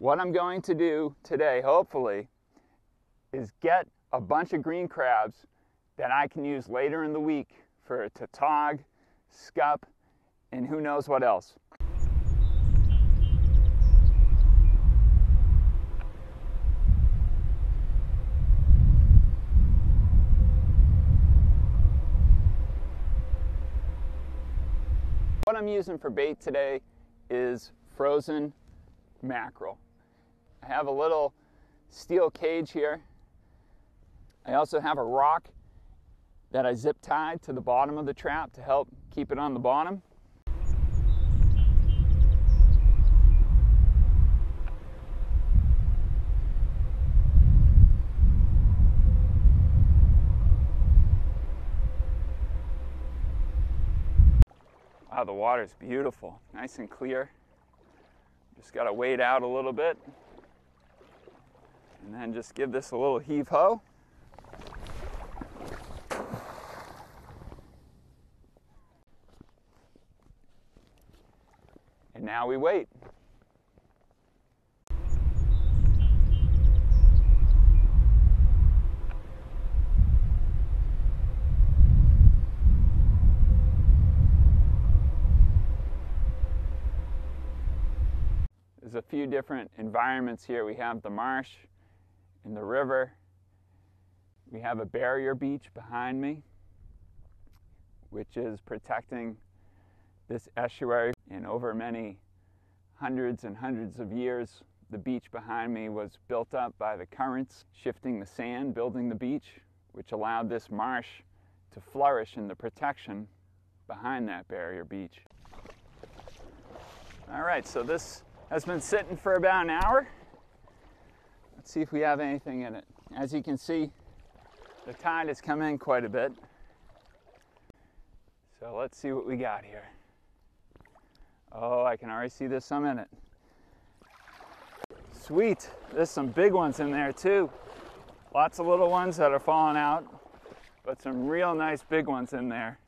What I'm going to do today, hopefully, is get a bunch of green crabs that I can use later in the week for tautog, scup, and who knows what else. What I'm using for bait today is frozen mackerel. I have a little steel cage here. I also have a rock that I zip tied to the bottom of the trap to help keep it on the bottom. Wow, the water's beautiful, nice and clear. Just got to wade out a little bit and then just give this a little heave ho. And now we wait. There's a few different environments here. We have the marsh and the river. We have a barrier beach behind me, which is protecting this estuary. And over many hundreds and hundreds of years, the beach behind me was built up by the currents, shifting the sand, building the beach, which allowed this marsh to flourish in the protection behind that barrier beach. All right, so this has been sitting for about an hour. Let's see if we have anything in it. As you can see, the tide has come in quite a bit. So let's see what we got here. Oh, I can already see there's some in it. Sweet, there's some big ones in there too. Lots of little ones that are falling out, but some real nice big ones in there.